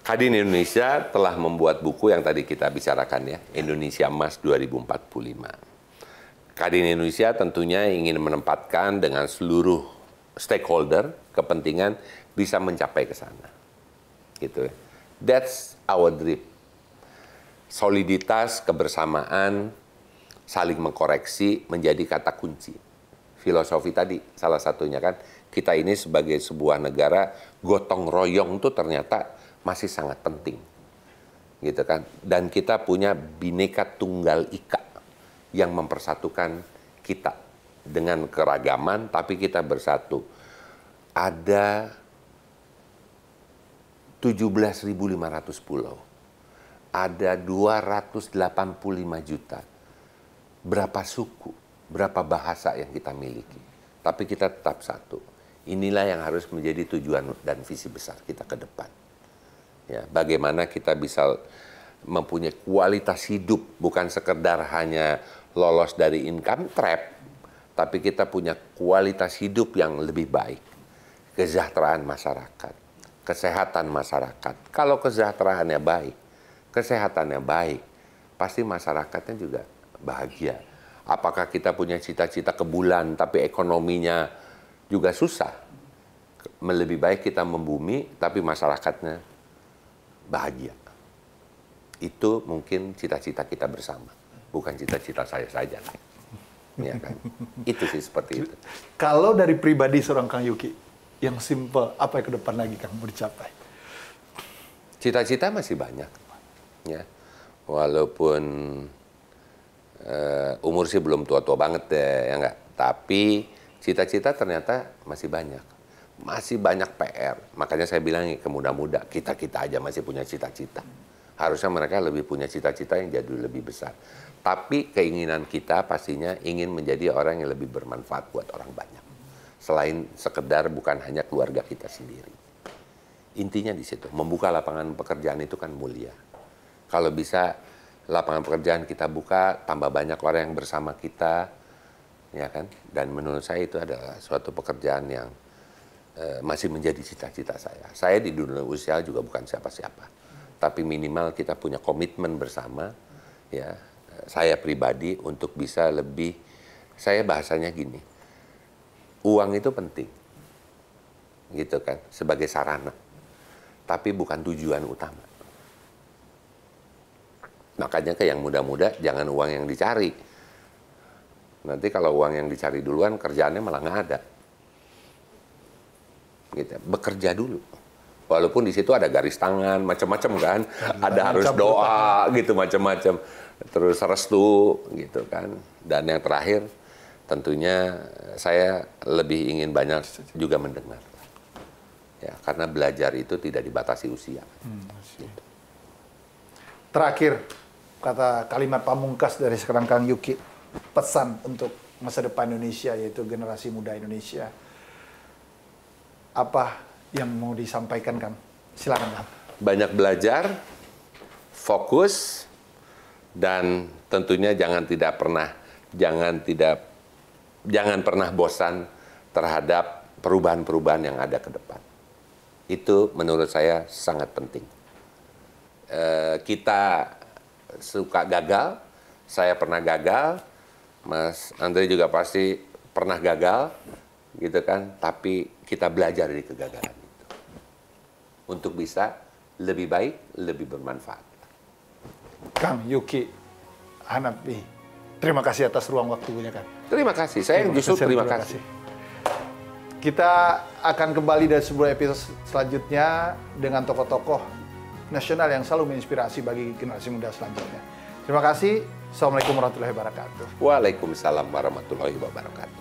Kadin Indonesia telah membuat buku yang tadi kita bicarakan ya, Indonesia Emas 2045. Kadin Indonesia tentunya ingin menempatkan dengan seluruh stakeholder kepentingan bisa mencapai ke sana. Gitu ya. That's our dream. Soliditas, kebersamaan, saling mengkoreksi menjadi kata kunci. Filosofi tadi salah satunya kan kita ini sebagai sebuah negara gotong royong itu ternyata masih sangat penting. Gitu kan? Dan kita punya bineka tunggal ika yang mempersatukan kita dengan keragaman tapi kita bersatu. Ada 17.500 pulau. Ada 285 juta. Berapa suku, berapa bahasa yang kita miliki. Tapi kita tetap satu. Inilah yang harus menjadi tujuan dan visi besar kita ke depan ya bagaimana kita bisa mempunyai kualitas hidup bukan sekedar hanya lolos dari income trap tapi kita punya kualitas hidup yang lebih baik kesejahteraan masyarakat, kesehatan masyarakat. Kalau kesejahteraannya baik, kesehatannya baik, pasti masyarakatnya juga bahagia. Apakah kita punya cita-cita ke bulan tapi ekonominya juga susah? Lebih baik kita membumi tapi masyarakatnya bahagia. Itu mungkin cita-cita kita bersama, bukan cita-cita saya saja. Ya kan? Itu sih seperti itu. Kalau dari pribadi seorang Kang Yuki, yang simple, apa yang ke depan lagi Kang mau dicapai? Cita-cita masih banyak. Ya. Walaupun uh, umur sih belum tua-tua banget deh, ya enggak. Tapi cita-cita ternyata masih banyak. Masih banyak PR. Makanya saya bilang ke muda-muda, kita-kita aja masih punya cita-cita. Harusnya mereka lebih punya cita-cita yang jadi lebih besar. Tapi keinginan kita pastinya ingin menjadi orang yang lebih bermanfaat buat orang banyak. Selain sekedar bukan hanya keluarga kita sendiri. Intinya di situ, membuka lapangan pekerjaan itu kan mulia. Kalau bisa lapangan pekerjaan kita buka, tambah banyak orang yang bersama kita, ya kan? Dan menurut saya itu adalah suatu pekerjaan yang uh, masih menjadi cita-cita saya. Saya di dunia usia juga bukan siapa-siapa. Tapi minimal kita punya komitmen bersama ya saya pribadi untuk bisa lebih saya bahasanya gini uang itu penting gitu kan sebagai sarana. Tapi bukan tujuan utama. Makanya ke yang muda-muda jangan uang yang dicari. Nanti kalau uang yang dicari duluan kerjaannya malah nggak ada gitu bekerja dulu. Walaupun di situ ada garis tangan macam-macam kan. Ada harus doa gitu macam-macam. Terus restu gitu kan. Dan yang terakhir tentunya saya lebih ingin banyak juga mendengar. Ya karena belajar itu tidak dibatasi usia. Hmm, gitu. terakhir kata kalimat pamungkas dari sekarang Kang Yuki pesan untuk masa depan Indonesia yaitu generasi muda Indonesia apa yang mau disampaikan kan? Silakan. Banyak belajar, fokus, dan tentunya jangan tidak pernah jangan tidak jangan pernah bosan terhadap perubahan-perubahan yang ada ke depan. Itu menurut saya sangat penting. E, kita suka gagal, saya pernah gagal, Mas Andre juga pasti pernah gagal, gitu kan? Tapi kita belajar dari kegagalan untuk bisa lebih baik, lebih bermanfaat. Kang Yuki Hanapi, terima kasih atas ruang waktunya kan. Terima kasih, saya terima justru terima, terima kasih. kasih. Kita akan kembali dari sebuah episode selanjutnya dengan tokoh-tokoh nasional yang selalu menginspirasi bagi generasi muda selanjutnya. Terima kasih. Assalamualaikum warahmatullahi wabarakatuh. Waalaikumsalam warahmatullahi wabarakatuh.